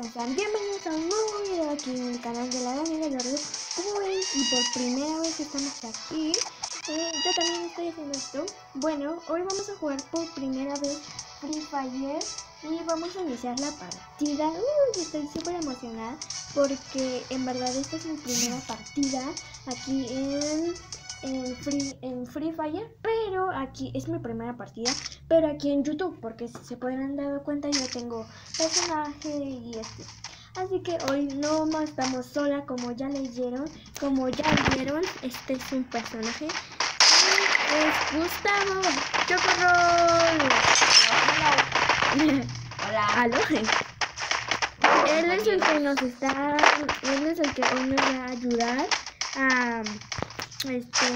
bienvenidos a un nuevo video aquí en el canal de la Daniela Loredo. Como y por primera vez estamos aquí. Eh, yo también estoy haciendo esto. Bueno, hoy vamos a jugar por primera vez Free Fire y vamos a iniciar la partida. Uy, estoy súper emocionada porque en verdad esta es mi primera partida aquí en en Free, Fire, aquí es mi primera partida, pero aquí en YouTube, porque si se pueden dar cuenta yo tengo personaje y este. Así que hoy no más estamos sola, como ya leyeron, como ya vieron, este es un personaje. Y es Gustavo Chocorrol. Hola. ¿Aló? Él es el que nos está, él es el que hoy nos va a ayudar a este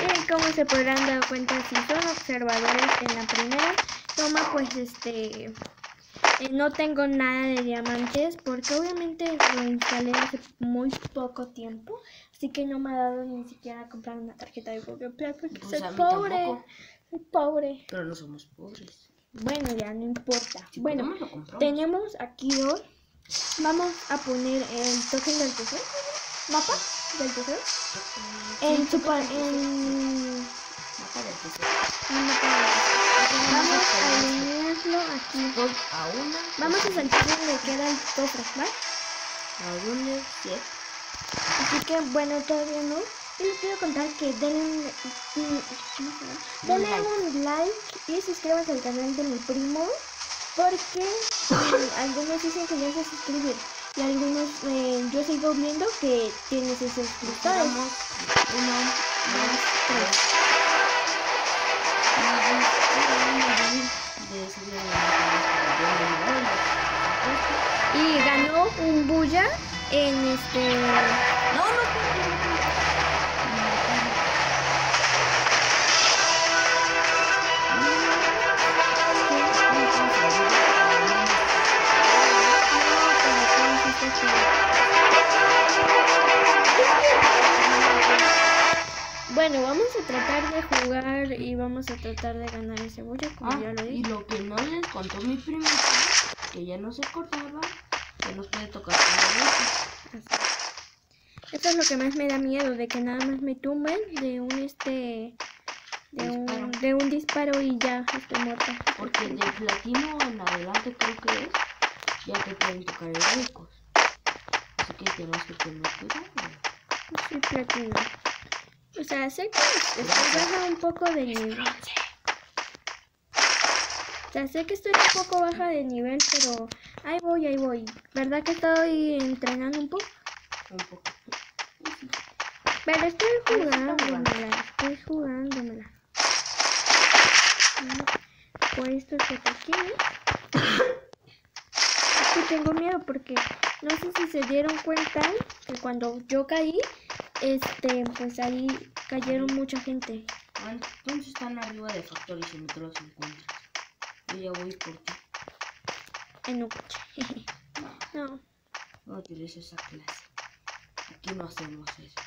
y como se podrán dar cuenta si son observadores en la primera toma pues este eh, no tengo nada de diamantes porque obviamente lo instalé hace muy poco tiempo así que no me ha dado ni siquiera comprar una tarjeta de Google Play porque Pues soy pobre tampoco. soy pobre Pero no somos pobres. bueno ya no importa Si bueno tenemos aquí dos. Vamos a poner el token del tesoro. ¿Mapa del tesoro? En su pa- sí, sí. en Mapa del tesoro. Vamos a alinearlo aquí. A una. Vamos a saltar donde queda el cofre, ¿va? A. Así que bueno, todavía no. Y les quiero contar que denle, denle un like y suscríbanse al canal de mi primo. Porque eh, algunos dicen que ya se suscriben. Y algunos, eh, yo sigo viendo que tiene sus suscriptores. Vamos. Uno, dos, tres. Y ganó un bulla en este. No, no, Bueno, Ah, ya lo y lo que no les contó mi primita, que ya no se cortaba, que nos puede tocar con Así. Esto es lo que más me da miedo, de que nada más me tumben de un este. De un, Disparo. de un disparo y ya estoy muerta. Porque de platino en adelante creo que es, ya te pueden tocar heroicos. Así que tenemos que tener cuidado. Soy platino. O sea, sé que baja un poco de nivel. Sea, sé que estoy un poco baja de nivel, pero ahí voy, ahí voy. ¿Verdad que estoy entrenando un poco? Un poco. Pero estoy jugándomela, estoy jugándomela. Por esto que aquí. Es que tengo miedo porque no sé si se dieron cuenta que cuando yo caí, este, pues ahí cayeron mucha gente. Bueno, entonces están arriba de Factory si no te los encuentras. Yo ya voy por ti. En un coche. No. No utilices esa clase. Aquí no hacemos eso.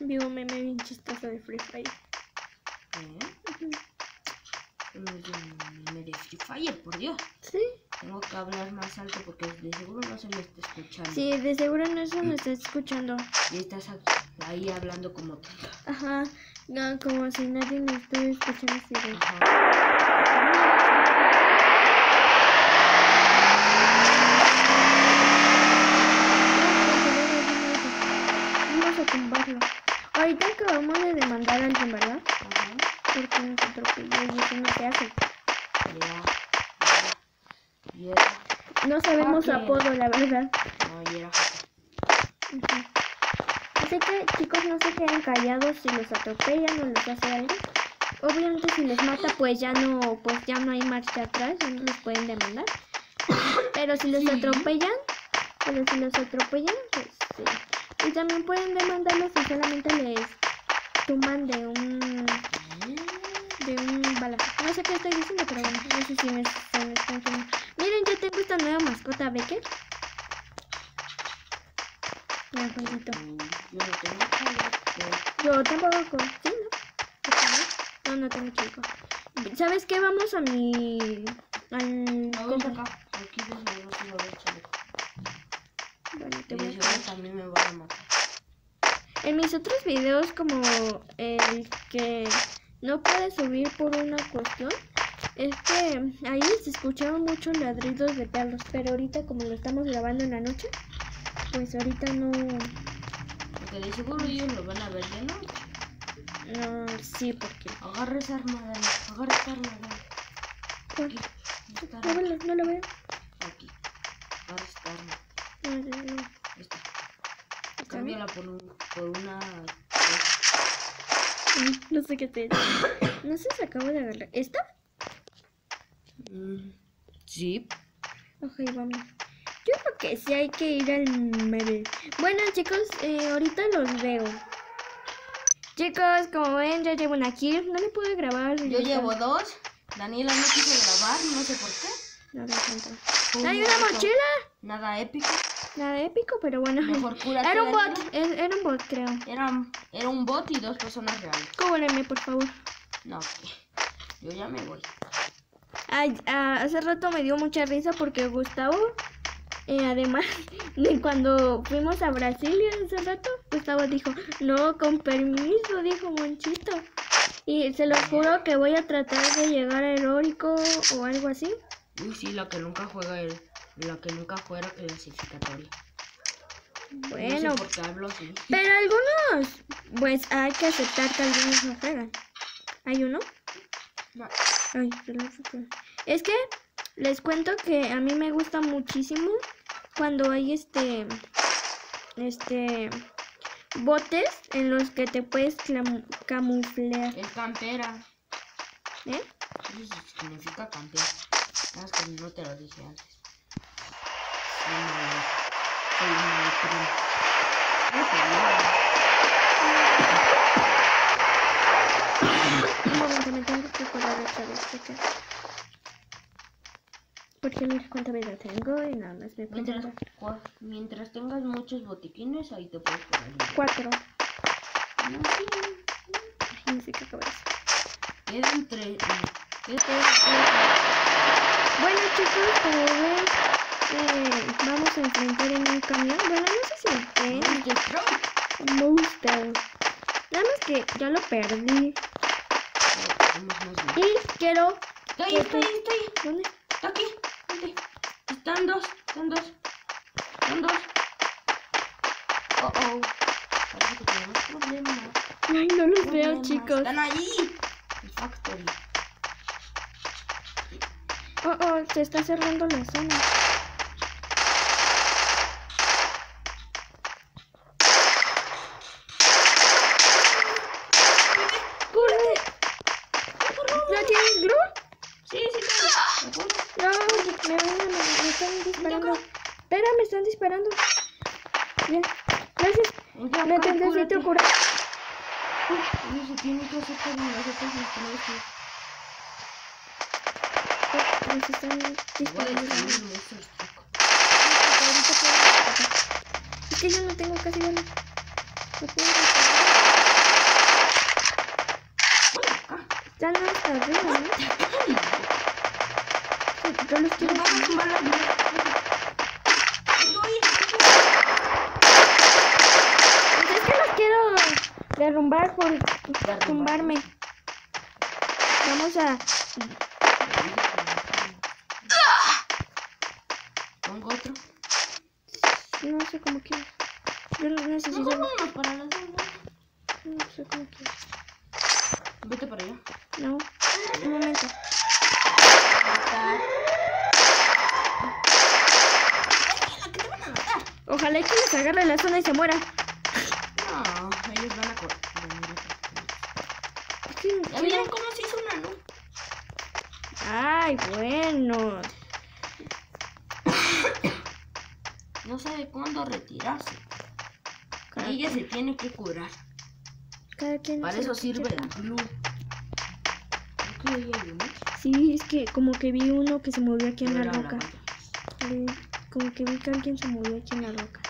Vi un meme bien chistoso de Free Fire. ¿Eh? No un meme de Free Fire, por Dios. Sí. Tengo que hablar más alto porque de seguro no se me está escuchando. Sí, de seguro no se me está escuchando. Y estás ahí hablando como tú. Ajá. No, como si nadie me estuviera escuchando así de- Ajá. Vamos a tumbarlo. Ahorita acabamos de demandar a alguien, ¿verdad? Ajá. Porque nos atropelló y eso no se hace. Ya. Ya. Y era. No sabemos su apodo, la verdad. No, y era. Ujú. Así que, chicos, no se queden callados si los atropellan o les hace algo. Obviamente si les mata, pues ya no, pues ya no hay marcha atrás, ya no los pueden demandar. Pero si los Sí. atropellan, pero si los atropellan, pues sí. Y también pueden demandarlos si solamente les tumban de un de un balazo. No sé qué estoy diciendo, pero bueno, no sé si me, se me está. Miren, yo tengo esta nueva mascota, Becker. Mm, Yo no tengo cabello. Yo tampoco. Sí, ¿no? No, no tengo chico. ¿Sabes qué? Vamos a mi... Al... Acá. Aquí yo no se lo. Bueno, te voy a de seguro también me van a matar. En mis otros videos, como el que no puede subir por una cuestión, es que ahí se escuchaban muchos ladridos de perros, pero ahorita como lo estamos grabando en la noche, pues ahorita no, Porque de seguro ellos lo van a ver de noche. no, sí, porque... Agarra esa arma, Dani. Agarra esa arma, Dani. No, no lo veo. Aquí. Agarra esta arma. No, no, no. Esta. ¿Está Cámbiala por, un, por una... No sé qué te... No sé si acabo de agarrar. ¿Esta? Mm, Sí. Ok, vamos. Yo creo que sí hay que ir al bebé. Bueno, chicos, eh, ahorita los veo. Chicos, como ven, ya llevo una kill. No le pude grabar. Yo llevo dos. Daniela no quiso grabar, no sé por qué. No encuentro. Fue ¡Hay un una mochila! Nada épico. Nada épico, pero bueno. Mejor Era un bot, era un bot, creo. Era, era un bot y dos personas reales. Cúbreme, por favor. No, yo ya me voy. Ay, ah, hace rato me dio mucha risa porque Gustavo, eh, además de cuando fuimos a Brasilia hace rato, Gustavo dijo, no, con permiso, dijo Monchito. Y se lo juro que voy a tratar de llegar a heroico o algo así. Uy, sí, la que nunca juega el, la que nunca juega clasificatoria. Bueno, No sé por qué hablo así. pero algunos, pues hay que aceptar que algunos no juegan. ¿Hay uno? No. Ay. Es que les cuento que a mí me gusta muchísimo cuando hay este este botes en los que te puedes camuflear, Es campera. ¿eh? Eso significa campeón. Nada más que no te lo dije antes. Un momento, me tengo que curar otra vez porque mira cuánta vida tengo y nada más me puedo Mientras, mientras tengas muchos botiquines, ahí te puedes poner. cuatro. No, sí. Ay, no sé qué acabo de hacer. Quedan tres. Bueno chicos, como ven, vamos a enfrentar en un camión. Bueno, no sé si ven. tres. Monster. Nada más que ya lo perdí. Y quiero. Estoy, estoy, estoy. ¿Dónde? Aquí. Vente. Están dos. Están dos. Están dos. Oh, oh. Parece que tenemos problemas. Ay, no los veo, chicos. Están allí. El factory. Oh, oh, se está cerrando la zona. ¡Corre! ¿No tienes glue? Sí, sí, sí. No, me, van a- me, me están disparando. Espera, me están disparando. Ya, gracias. Vente Me necesito curar. Se tienen que hacer con nosotros. Nos están disparando. Es que yo no tengo casi balas. No puedo disparar. Están hasta arriba, ¿no? Sí, Yo los quiero. Nos van a tumbar la vida. Ay, ay, Pues es que los quiero derrumbar por tumbarme. Vamos a. Pongo otro. No sé cómo quiero. Yo no necesito. Vámonos para. No sé cómo quiero. Vete para allá. No. Un momento. Ojalá que les agarre la zona y se muera. No, ellos van a correr. Es que- ¿Ya vieron cómo se hizo una luz? Ay, bueno. No sabe cuándo retirarse. Cada, Ella se tiene que curar. cada quien. Para eso sirve la ahí. Sí, es que como que vi uno que se movió aquí en la roca. Como que vi que alguien se movió aquí en la roca.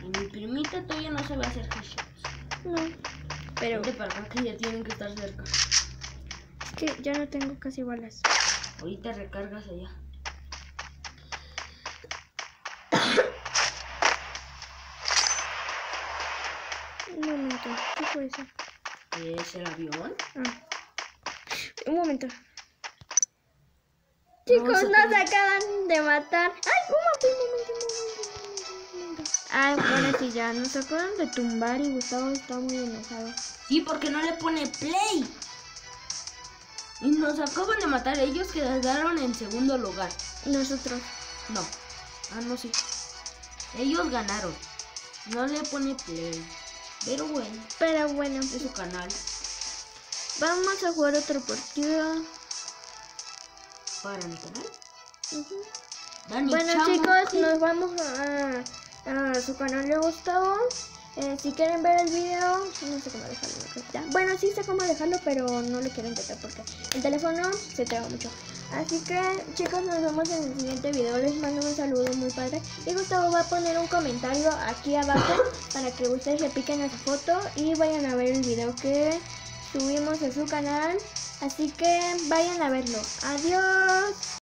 Y mi primita todavía no sabe hacer headshots. No. Pero Vente para acá que ya tienen que estar cerca. es que ya no tengo casi balas. Ahorita recargas allá. Un momento, ¿qué fue eso? ¿Es el avión? Ah. Un momento. Chicos, nos acaban de matar. ¡Ay, un momento, un momento, un momento, Ay, bueno, sí, ya nos acaban de tumbar y Gustavo está muy enojado. Sí, porque no le pone play. Y nos acaban de matar. Ellos quedaron en segundo lugar. Nosotros. No. Ah, no, sí. Ellos ganaron. No le pone play. Pero bueno, Pero bueno, es su canal. vamos a jugar otra partida. Para mi canal. Ujú. Dani Bueno Chamo. chicos, nos vamos a, a su canal de Gustavo. Eh, si quieren ver el video, no sé cómo dejarlo. ya. Bueno, sí sé cómo dejarlo, pero no lo quiero intentar porque el teléfono se traba mucho. Así que chicos, nos vemos en el siguiente video. Les mando un saludo muy padre. Y Gustavo va a poner un comentario aquí abajo para que ustedes le piquen a su foto y vayan a ver el video que subimos en su canal. Así que vayan a verlo. Adiós.